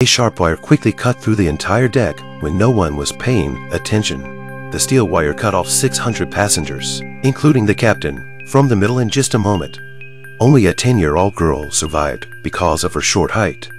A sharp wire quickly cut through the entire deck when no one was paying attention. The steel wire cut off 600 passengers, including the captain, from the middle in just a moment. Only a 10-year-old girl survived because of her short height.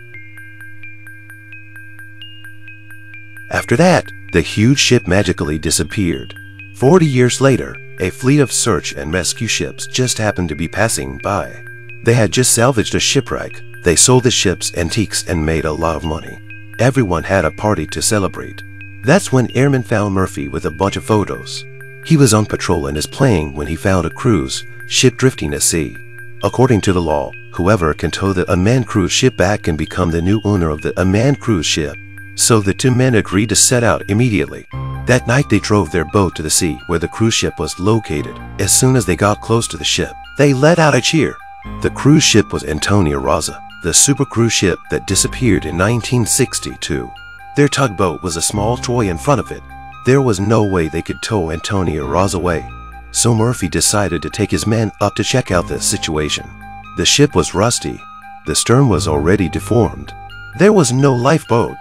After that, the huge ship magically disappeared. Forty years later, a fleet of search and rescue ships just happened to be passing by. They had just salvaged a shipwreck. They sold the ship's antiques and made a lot of money. Everyone had a party to celebrate. That's when Airman found Murphy with a bunch of photos. He was on patrol in his plane when he found a cruise ship drifting at sea. According to the law, whoever can tow the unmanned cruise ship back can become the new owner of the unmanned cruise ship. So the two men agreed to set out immediately. That night they drove their boat to the sea where the cruise ship was located. As soon as they got close to the ship, they let out a cheer. The cruise ship was Antonia Graza, the super cruise ship that disappeared in 1962. Their tugboat was a small toy in front of it. There was no way they could tow Antonia Graza away. So Murphy decided to take his men up to check out the situation. The ship was rusty. The stern was already deformed. There was no lifeboat.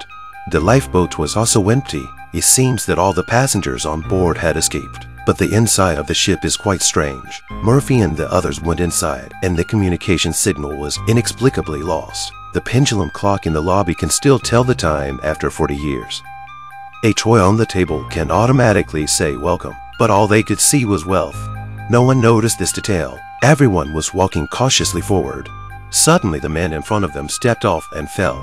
The lifeboat was also empty. It seems that all the passengers on board had escaped. But the inside of the ship is quite strange. Murphy and the others went inside, and the communication signal was inexplicably lost. The pendulum clock in the lobby can still tell the time after 40 years. A toy on the table can automatically say welcome, but all they could see was wealth. No one noticed this detail. Everyone was walking cautiously forward. Suddenly, the man in front of them stepped off and fell.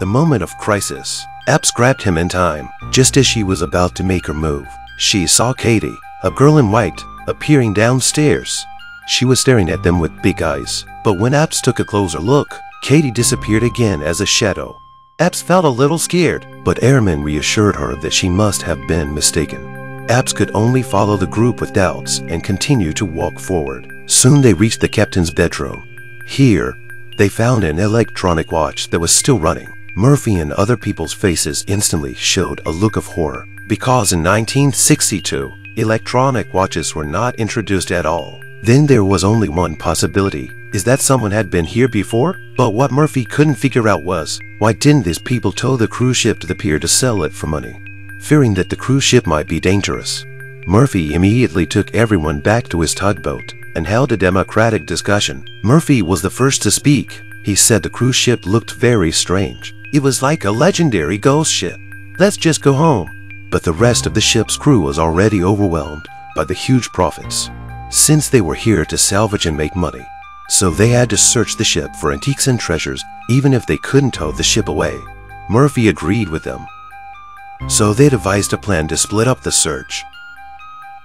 The moment of crisis. Epps grabbed him in time, just as she was about to make her move. She saw Katie, a girl in white, appearing downstairs. She was staring at them with big eyes, but when Epps took a closer look, Katie disappeared again as a shadow. Epps felt a little scared, but Airman reassured her that she must have been mistaken. Epps could only follow the group with doubts and continue to walk forward. Soon they reached the captain's bedroom. Here, they found an electronic watch that was still running. Murphy and other people's faces instantly showed a look of horror because in 1962, electronic watches were not introduced at all. Then there was only one possibility, is that someone had been here before? But what Murphy couldn't figure out was, why didn't these people tow the cruise ship to the pier to sell it for money? Fearing that the cruise ship might be dangerous, Murphy immediately took everyone back to his tugboat and held a democratic discussion. Murphy was the first to speak. He said the cruise ship looked very strange. It was like a legendary ghost ship. Let's just go home. But the rest of the ship's crew was already overwhelmed by the huge profits, since they were here to salvage and make money. So they had to search the ship for antiques and treasures even if they couldn't tow the ship away. Murphy agreed with them. So they devised a plan to split up the search.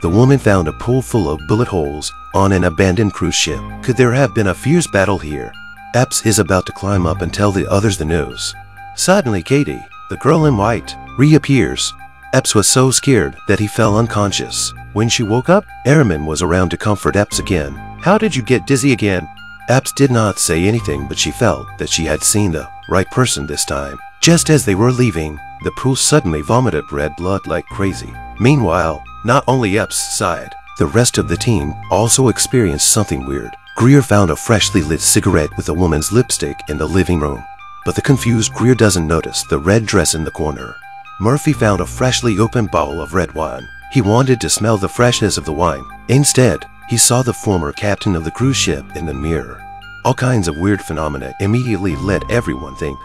The woman found a pool full of bullet holes on an abandoned cruise ship. Could there have been a fierce battle here? Epps is about to climb up and tell the others the news. Suddenly, Katie, the girl in white, reappears. Epps was so scared that he fell unconscious. When she woke up, Airman was around to comfort Epps again. How did you get dizzy again? Epps did not say anything, but she felt that she had seen the right person this time. Just as they were leaving, the pool suddenly vomited red blood like crazy. Meanwhile, not only Epps sighed, the rest of the team also experienced something weird. Greer found a freshly lit cigarette with a woman's lipstick in the living room. But the confused Greer doesn't notice the red dress in the corner. Murphy found a freshly opened bottle of red wine. He wanted to smell the freshness of the wine. Instead, he saw the former captain of the cruise ship in the mirror. All kinds of weird phenomena immediately let everyone think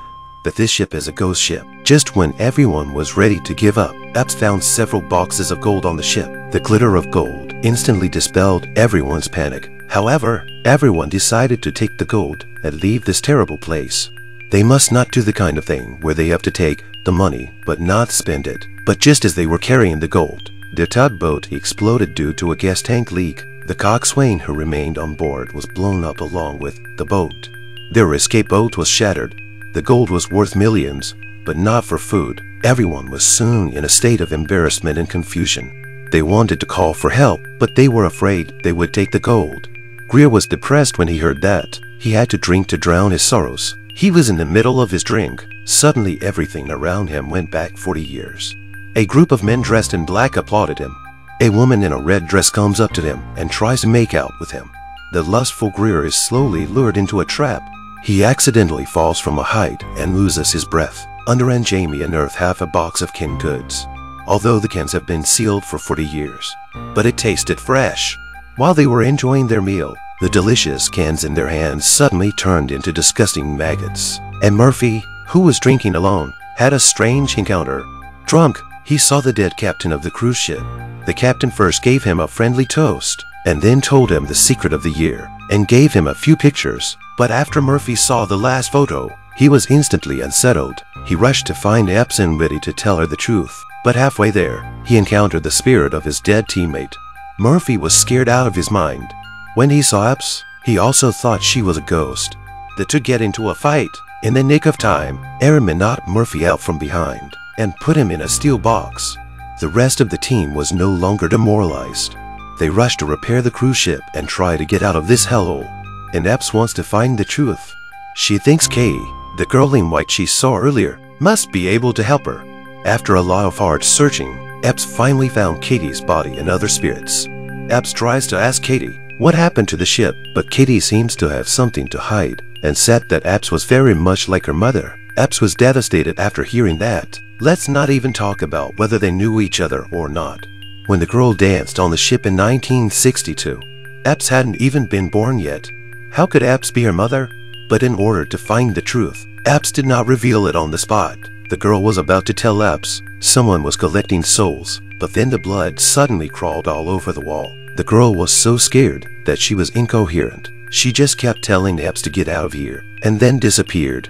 that this ship is a ghost ship. Just when everyone was ready to give up, Epps found several boxes of gold on the ship. The glitter of gold instantly dispelled everyone's panic. However, everyone decided to take the gold and leave this terrible place. They must not do the kind of thing where they have to take the money but not spend it. But just as they were carrying the gold, the tugboat exploded due to a gas tank leak. The coxswain who remained on board was blown up along with the boat. Their escape boat was shattered. The gold was worth millions, but not for food. Everyone was soon in a state of embarrassment and confusion. They wanted to call for help, but they were afraid they would take the gold. Greer was depressed when he heard that. He had to drink to drown his sorrows. He was in the middle of his drink. Suddenly everything around him went back 40 years. A group of men dressed in black applauded him. A woman in a red dress comes up to him and tries to make out with him. The lustful Greer is slowly lured into a trap. He accidentally falls from a height and loses his breath. Under and Jamie unearth half a box of canned goods, although the cans have been sealed for 40 years. But it tasted fresh. While they were enjoying their meal, the delicious cans in their hands suddenly turned into disgusting maggots. And Murphy, who was drinking alone, had a strange encounter. Drunk, he saw the dead captain of the cruise ship. The captain first gave him a friendly toast, and then told him the secret of the year, and gave him a few pictures. But after Murphy saw the last photo, he was instantly unsettled. He rushed to find Epson ready to tell her the truth. But halfway there, he encountered the spirit of his dead teammate. Murphy was scared out of his mind. When he saw Epps, he also thought she was a ghost. The two get into a fight. In the nick of time, Airman knocked Murphy out from behind and put him in a steel box. The rest of the team was no longer demoralized. They rush to repair the cruise ship and try to get out of this hellhole. And Epps wants to find the truth. She thinks Katie, the girl in white she saw earlier, must be able to help her. After a lot of hard searching, Epps finally found Katie's body and other spirits. Epps tries to ask Katie what happened to the ship, but Kitty seems to have something to hide and said that Epps was very much like her mother. Epps was devastated after hearing that. Let's not even talk about whether they knew each other or not. When the girl danced on the ship in 1962, Epps hadn't even been born yet. How could Epps be her mother? But in order to find the truth, Epps did not reveal it on the spot. The girl was about to tell Epps someone was collecting souls, but then the blood suddenly crawled all over the wall. The girl was so scared that she was incoherent. She just kept telling Epps to get out of here, and then disappeared.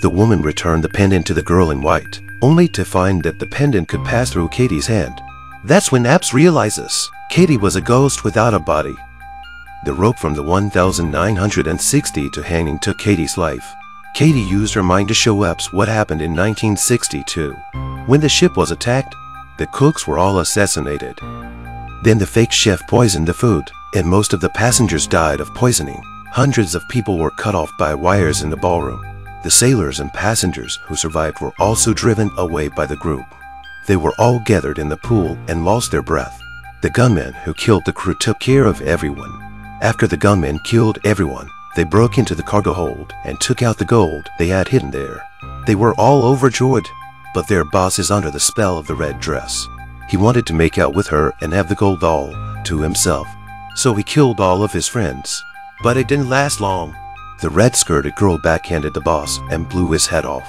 The woman returned the pendant to the girl in white, only to find that the pendant could pass through Katie's hand. That's when Epps realizes Katie was a ghost without a body. The rope from the 1960 to hanging took Katie's life. Katie used her mind to show Epps what happened in 1962. When the ship was attacked, the cooks were all assassinated. Then the fake chef poisoned the food, and most of the passengers died of poisoning. Hundreds of people were cut off by wires in the ballroom. The sailors and passengers who survived were also driven away by the group. They were all gathered in the pool and lost their breath. The gunmen who killed the crew took care of everyone. After the gunmen killed everyone, they broke into the cargo hold and took out the gold they had hidden there. They were all overjoyed, but their boss is under the spell of the red dress. He wanted to make out with her and have the gold all to himself, so he killed all of his friends. But it didn't last long. The red-skirted girl backhanded the boss and blew his head off.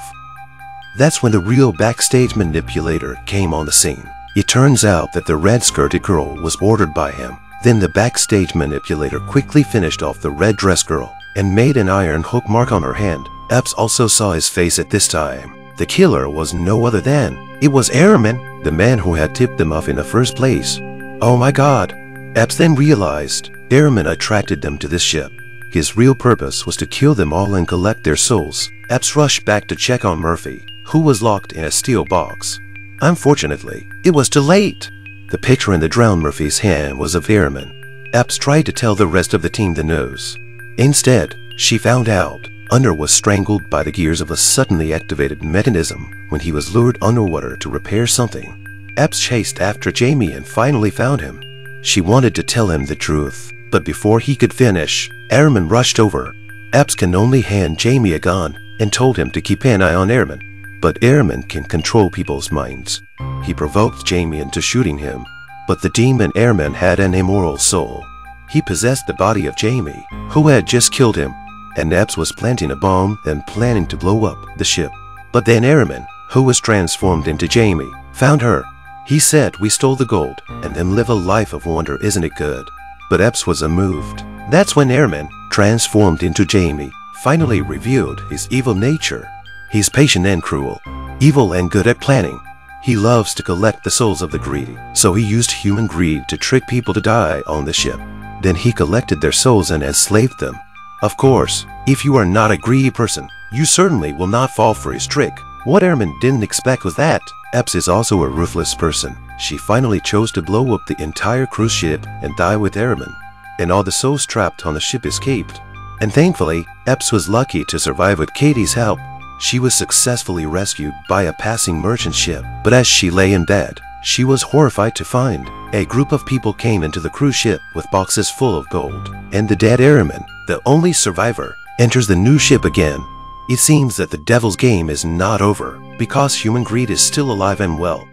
That's when the real backstage manipulator came on the scene. It turns out that the red-skirted girl was ordered by him. Then the backstage manipulator quickly finished off the red dress girl and made an iron hook mark on her hand. Epps also saw his face at this time. The killer was no other than, it was Airman, the man who had tipped them off in the first place. Oh my god. Epps then realized Airman attracted them to this ship. His real purpose was to kill them all and collect their souls. Epps rushed back to check on Murphy, who was locked in a steel box. Unfortunately, it was too late. The picture in the drowned Murphy's hand was of Airman. Epps tried to tell the rest of the team the news. Instead, she found out Under was strangled by the gears of a suddenly activated mechanism when he was lured underwater to repair something. Epps chased after Jamie and finally found him. She wanted to tell him the truth, but before he could finish, Airman rushed over. Epps can only hand Jamie a gun and told him to keep an eye on Airman. But Airman can control people's minds. He provoked Jamie into shooting him, but the demon Airman had an immoral soul. He possessed the body of Jamie, who had just killed him, and Epps was planting a bomb and planning to blow up the ship. But then Airman, who was transformed into Jamie, found her. He said we stole the gold and then live a life of wonder, isn't it good? But Epps was unmoved. That's when Airman, transformed into Jamie, finally revealed his evil nature. He's patient and cruel, evil and good at planning. He loves to collect the souls of the greedy, so he used human greed to trick people to die on the ship. Then he collected their souls and enslaved them. Of course, if you are not a greedy person, you certainly will not fall for his trick. What Airman didn't expect was that Epps is also a ruthless person. She finally chose to blow up the entire cruise ship and die with Airman, and all the souls trapped on the ship escaped. And thankfully, Epps was lucky to survive with Katie's help. She was successfully rescued by a passing merchant ship, but as she lay in bed, she was horrified to find a group of people came into the cruise ship with boxes full of gold, and the dead airman, the only survivor, enters the new ship again. It seems that the devil's game is not over because human greed is still alive and well.